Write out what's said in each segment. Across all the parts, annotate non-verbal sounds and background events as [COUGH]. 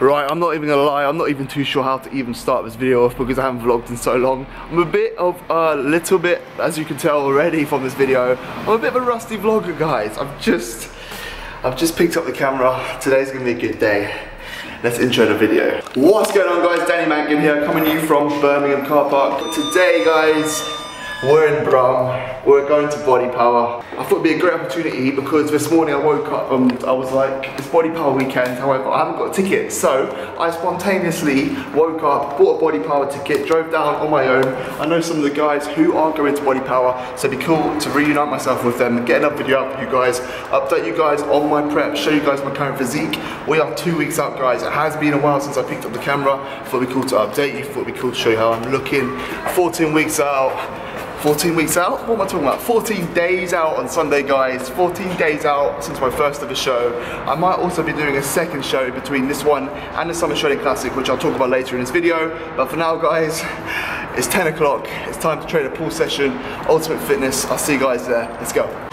Right, I'm not even gonna lie, I'm not even too sure how to even start this video off because I haven't vlogged in so long. I'm a bit of a little bit, as you can tell already from this video, I'm a bit of a rusty vlogger guys. I've just, I've just picked up the camera. Today's gonna be a good day. Let's intro the video. What's going on guys, Danny Mangan here, coming to you from Birmingham Car Park. Today guys, we're in Brum, we're going to Body Power. I thought it'd be a great opportunity because this morning I woke up and I was like, it's Body Power weekend, however I haven't got a ticket. So I spontaneously woke up, bought a Body Power ticket, drove down on my own. I know some of the guys who are going to Body Power, so it'd be cool to reunite myself with them, get another video out for you guys, update you guys on my prep, show you guys my current physique. We are two weeks out guys, it has been a while since I picked up the camera, thought it'd be cool to update you, thought it'd be cool to show you how I'm looking. 14 weeks out, 14 weeks out? What am I talking about? 14 days out on Sunday, guys. 14 days out since my first ever show. I might also be doing a second show between this one and the Summer Shredding Classic, which I'll talk about later in this video. But for now, guys, it's 10 o'clock. It's time to train a pool session, Ultimate Fitness. I'll see you guys there. Let's go.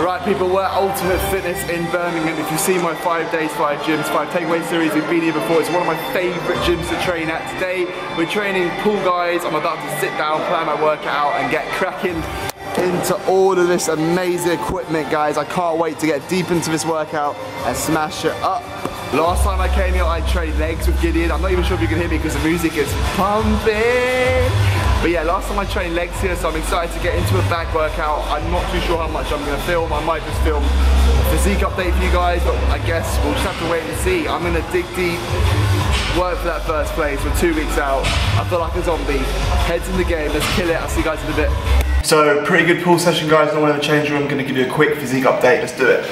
Right people, we're Ultimate Fitness in Birmingham. If you see my five days, five gyms, five takeaway series, we've been here before. It's one of my favorite gyms to train at. Today, we're training pool guys. I'm about to sit down, plan my workout and get cracking into all of this amazing equipment, guys. I can't wait to get deep into this workout and smash it up. Last time I came here, I trained legs with Gideon. I'm not even sure if you can hear me because the music is pumping. But yeah, last time I trained legs here, so I'm excited to get into a back workout. I'm not too sure how much I'm gonna film. I might just film a physique update for you guys, but I guess we'll just have to wait and see. I'm gonna dig deep, work for that first place. We're two weeks out. I feel like a zombie. Heads in the game, let's kill it. I'll see you guys in a bit. So, pretty good pool session, guys. No one in the change room. I'm gonna give you a quick physique update. Let's do it.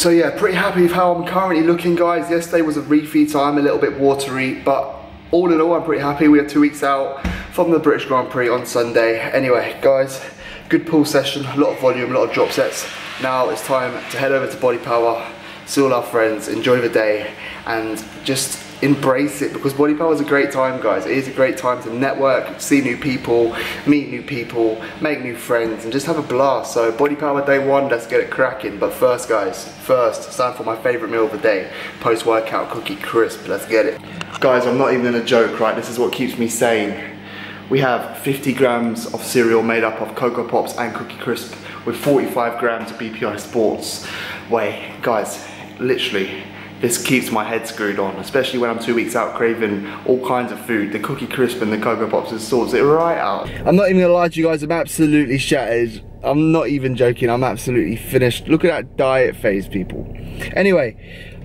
So yeah, pretty happy with how I'm currently looking guys. Yesterday was a refeed time, a little bit watery, but all in all I'm pretty happy. We are two weeks out from the British Grand Prix on Sunday. Anyway, guys, good pool session, a lot of volume, a lot of drop sets. Now it's time to head over to Body Power, see all our friends, enjoy the day, and just embrace it because body power is a great time guys. It is a great time to network see new people meet new people make new friends and just have a blast. So body power day one let's get it cracking. But first guys first it's time for my favorite meal of the day post workout cookie crisp. Let's get it. Guys i'm not even gonna joke right? This is what keeps me sane. We have 50 grams of cereal made up of cocoa pops and cookie crisp with 45 grams of bpi sports. Whey guys literally this keeps my head screwed on, especially when I'm two weeks out craving all kinds of food. The Cookie Crisp and the Cocoa Pops just sorts it right out. I'm not even gonna lie to you guys, I'm absolutely shattered. I'm not even joking, I'm absolutely finished. Look at that diet phase, people. Anyway,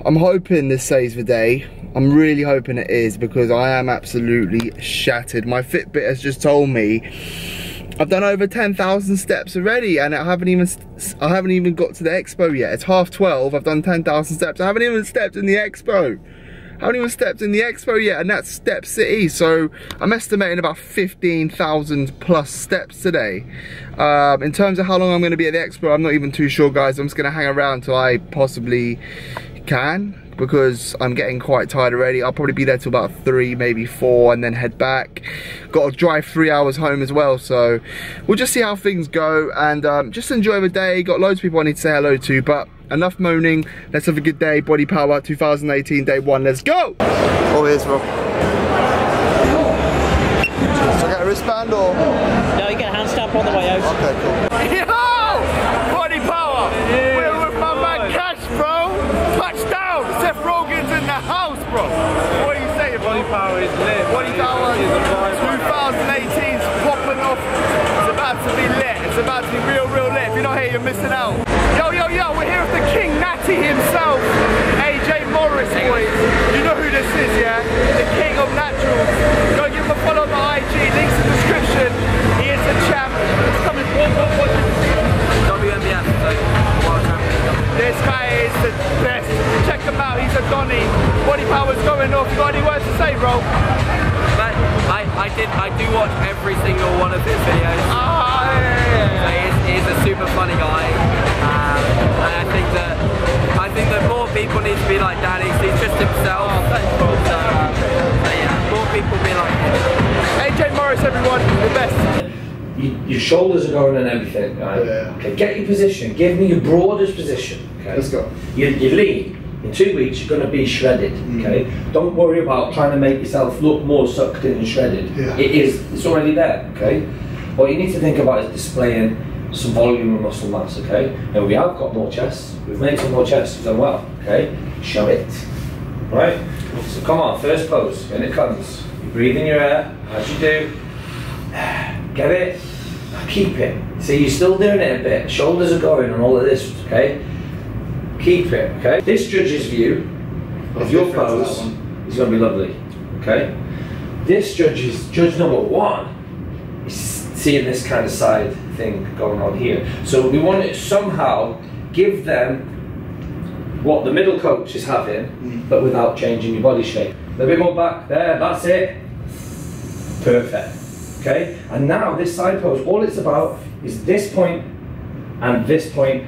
I'm hoping this saves the day. I'm really hoping it is because I am absolutely shattered. My Fitbit has just told me I've done over 10,000 steps already and I haven't even I haven't even got to the expo yet. It's half 12, I've done 10,000 steps. I haven't even stepped in the expo. I haven't even stepped in the expo yet and that's Step City. So I'm estimating about 15,000 plus steps today. Um, in terms of how long I'm gonna be at the expo, I'm not even too sure guys. I'm just gonna hang around till I possibly can because I'm getting quite tired already. I'll probably be there till about three, maybe four, and then head back. Got to drive three hours home as well, so we'll just see how things go and um, just enjoy the day. Got loads of people I need to say hello to, but enough moaning. Let's have a good day. Body Power 2018, day one. Let's go! Oh, here's Rob. So I get a wristband or? No, you get a hand stamp on the way out. Okay, cool. [LAUGHS] Natty himself. AJ Morris, boys. You know who this is, yeah? The King of Naturals. Shoulders are going and everything. Right? Yeah. Okay, get your position. Give me your broadest position. Okay. Let's go. You, you're lean. In two weeks, you're going to be shredded. Mm. Okay. Don't worry about trying to make yourself look more sucked in and shredded. Yeah. It is. It's already there. Okay. What you need to think about is displaying some volume and muscle mass. Okay. And we have got more chest. We've made some more chest. We've done well. Okay. Show it. Right. So come on. First pose. When it comes, you breathe in your air as you do. [SIGHS] Get it? Keep it. See, you're still doing it a bit. Shoulders are going and all of this, okay? Keep it, okay? This judge's view of your different to that pose is going to be lovely, okay? This judge's, judge number one, is seeing this kind of side thing going on here. So we want to somehow give them what the middle coach is having, mm. but without changing your body shape. A little bit more back, there, that's it. Perfect. Okay? And now this side pose, all it's about is this point and this point.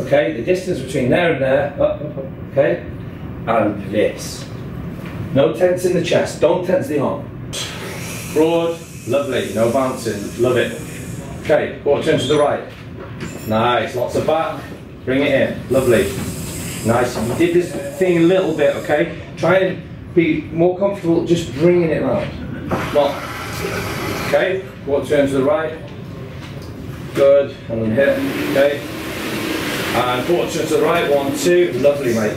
Okay? The distance between there and there. up, up, up, Okay? And this. No tense in the chest. Don't tense the arm. Broad. Lovely. No bouncing. Love it. Okay. Quarter turn to the right. Nice. Lots of back. Bring it in. Lovely. Nice. You did this thing a little bit, okay? Try and be more comfortable just bringing it round. Not Okay, quarter turn to the right. Good, and then hit, okay. And quarter turn to the right, one, two. Lovely, mate.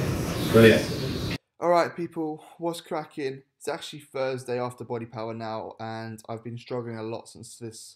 Brilliant. All right, people, what's cracking? It's actually Thursday after Body Power now, and I've been struggling a lot since this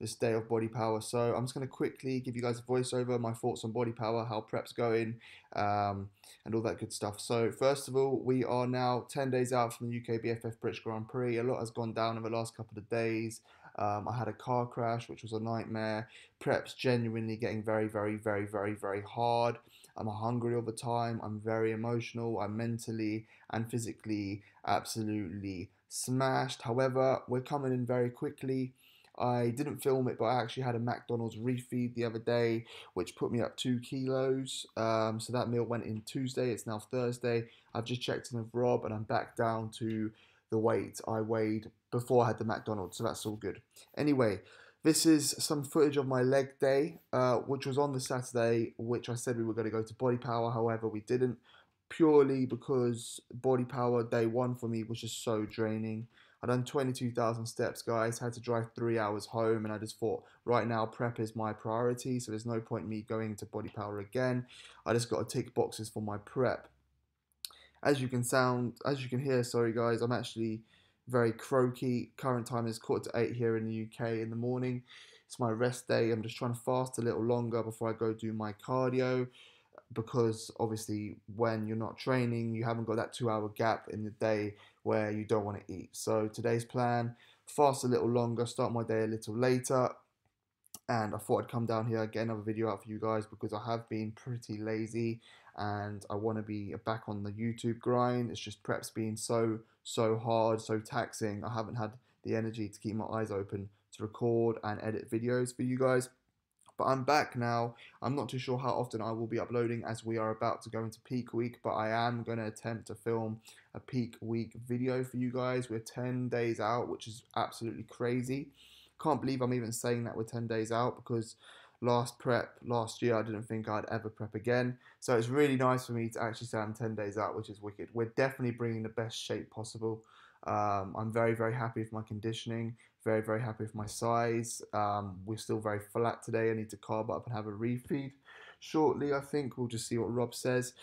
this day of Body Power. So I'm just going to quickly give you guys a voiceover, my thoughts on Body Power, how prep's going, um, and all that good stuff. So first of all, we are now 10 days out from the UK BFF British Grand Prix. A lot has gone down in the last couple of days. Um, I had a car crash, which was a nightmare. Prep's genuinely getting very, very, very, very, very hard. I'm hungry all the time. I'm very emotional. I'm mentally and physically absolutely smashed. However, we're coming in very quickly. I didn't film it, but I actually had a McDonald's refeed the other day, which put me up two kilos. Um, so that meal went in Tuesday. It's now Thursday. I've just checked in with Rob, and I'm back down to the weight I weighed before I had the McDonald's. So that's all good. Anyway, this is some footage of my leg day, uh, which was on the Saturday, which I said we were going to go to Body Power. However, we didn't, purely because Body Power day one for me was just so draining. I done 22,000 steps, guys. Had to drive three hours home, and I just thought, right now, prep is my priority. So there's no point me going to Body Power again. I just got to tick boxes for my prep. As you can sound, as you can hear, sorry guys, I'm actually very croaky. Current time is quarter to eight here in the UK in the morning. It's my rest day. I'm just trying to fast a little longer before I go do my cardio because obviously when you're not training you haven't got that two hour gap in the day where you don't want to eat. So today's plan fast a little longer start my day a little later. And I thought I'd come down here get another video out for you guys because I have been pretty lazy and I want to be back on the YouTube grind. It's just preps being so so hard so taxing. I haven't had the energy to keep my eyes open to record and edit videos for you guys but I'm back now. I'm not too sure how often I will be uploading as we are about to go into peak week, but I am going to attempt to film a peak week video for you guys. We're 10 days out, which is absolutely crazy. Can't believe I'm even saying that we're 10 days out because last prep last year I didn't think I'd ever prep again. So it's really nice for me to actually say I'm 10 days out, which is wicked. We're definitely bringing the best shape possible. Um, I'm very, very happy with my conditioning. Very, very happy with my size. Um, we're still very flat today. I need to carb up and have a refeed shortly. I think we'll just see what Rob says.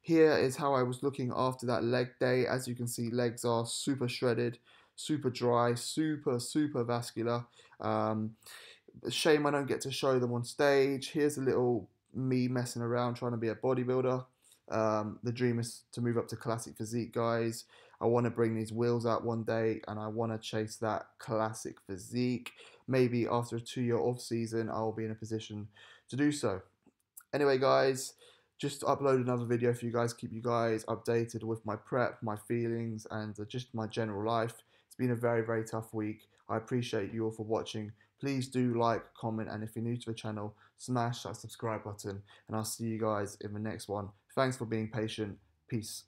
Here is how I was looking after that leg day. As you can see, legs are super shredded, super dry, super, super vascular. Um, shame I don't get to show them on stage. Here's a little me messing around trying to be a bodybuilder. Um, the dream is to move up to classic physique, guys. I want to bring these wheels out one day and I want to chase that classic physique. Maybe after a two year off season, I'll be in a position to do so. Anyway, guys, just upload another video for you guys, keep you guys updated with my prep, my feelings, and uh, just my general life. It's been a very, very tough week. I appreciate you all for watching. Please do like, comment, and if you're new to the channel, smash that subscribe button. And I'll see you guys in the next one. Thanks for being patient. Peace.